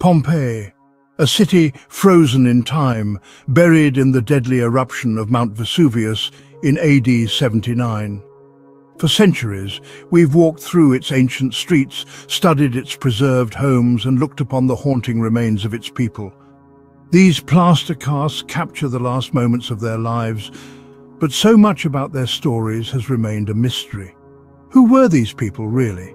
Pompeii, a city frozen in time, buried in the deadly eruption of Mount Vesuvius in AD 79. For centuries, we've walked through its ancient streets, studied its preserved homes and looked upon the haunting remains of its people. These plaster casts capture the last moments of their lives, but so much about their stories has remained a mystery. Who were these people, really?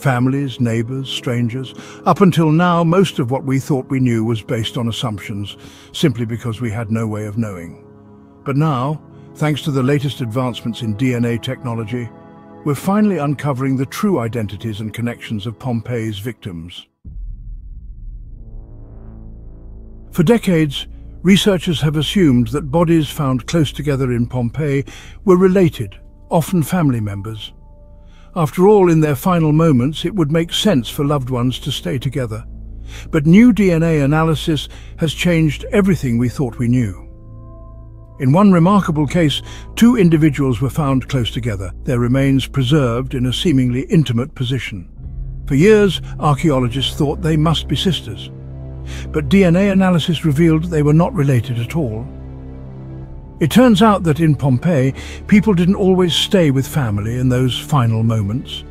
Families, neighbours, strangers. Up until now, most of what we thought we knew was based on assumptions, simply because we had no way of knowing. But now, thanks to the latest advancements in DNA technology, we're finally uncovering the true identities and connections of Pompeii's victims. For decades, researchers have assumed that bodies found close together in Pompeii were related, often family members. After all, in their final moments, it would make sense for loved ones to stay together. But new DNA analysis has changed everything we thought we knew. In one remarkable case, two individuals were found close together, their remains preserved in a seemingly intimate position. For years, archaeologists thought they must be sisters. But DNA analysis revealed they were not related at all. It turns out that in Pompeii, people didn't always stay with family in those final moments.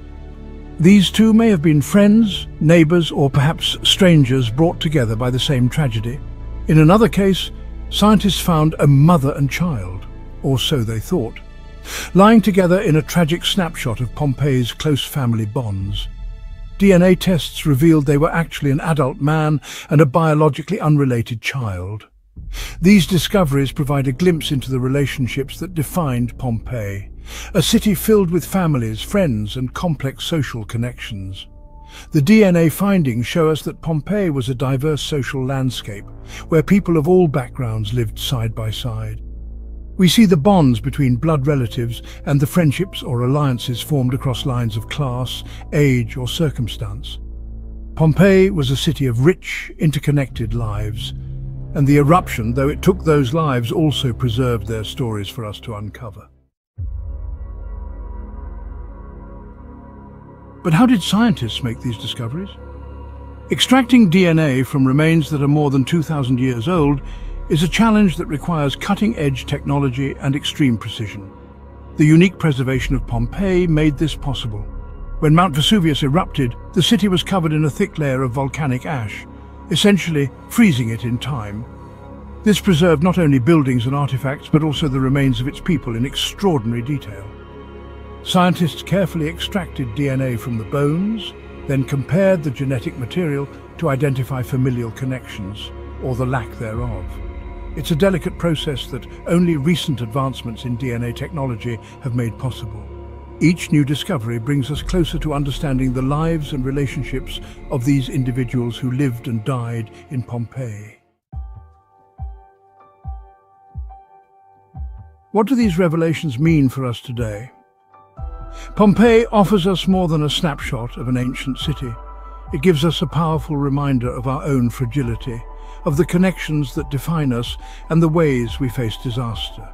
These two may have been friends, neighbours or perhaps strangers brought together by the same tragedy. In another case, scientists found a mother and child, or so they thought, lying together in a tragic snapshot of Pompeii's close family bonds. DNA tests revealed they were actually an adult man and a biologically unrelated child. These discoveries provide a glimpse into the relationships that defined Pompeii, a city filled with families, friends and complex social connections. The DNA findings show us that Pompeii was a diverse social landscape, where people of all backgrounds lived side by side. We see the bonds between blood relatives and the friendships or alliances formed across lines of class, age or circumstance. Pompeii was a city of rich, interconnected lives, and the eruption, though it took those lives, also preserved their stories for us to uncover. But how did scientists make these discoveries? Extracting DNA from remains that are more than 2,000 years old is a challenge that requires cutting-edge technology and extreme precision. The unique preservation of Pompeii made this possible. When Mount Vesuvius erupted, the city was covered in a thick layer of volcanic ash, essentially freezing it in time. This preserved not only buildings and artifacts, but also the remains of its people in extraordinary detail. Scientists carefully extracted DNA from the bones, then compared the genetic material to identify familial connections, or the lack thereof. It's a delicate process that only recent advancements in DNA technology have made possible. Each new discovery brings us closer to understanding the lives and relationships of these individuals who lived and died in Pompeii. What do these revelations mean for us today? Pompeii offers us more than a snapshot of an ancient city. It gives us a powerful reminder of our own fragility, of the connections that define us and the ways we face disaster.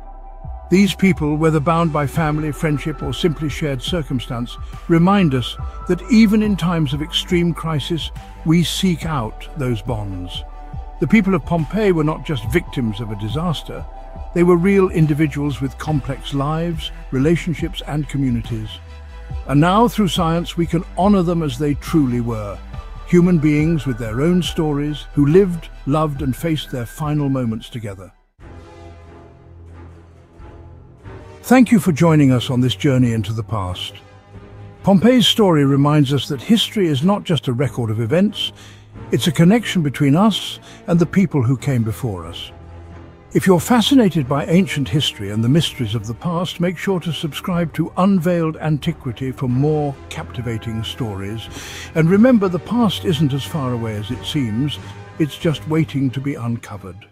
These people, whether bound by family, friendship or simply shared circumstance, remind us that even in times of extreme crisis, we seek out those bonds. The people of Pompeii were not just victims of a disaster, they were real individuals with complex lives, relationships and communities. And now, through science, we can honour them as they truly were. Human beings with their own stories, who lived, loved and faced their final moments together. Thank you for joining us on this journey into the past. Pompeii's story reminds us that history is not just a record of events, it's a connection between us and the people who came before us. If you're fascinated by ancient history and the mysteries of the past, make sure to subscribe to Unveiled Antiquity for more captivating stories. And remember, the past isn't as far away as it seems, it's just waiting to be uncovered.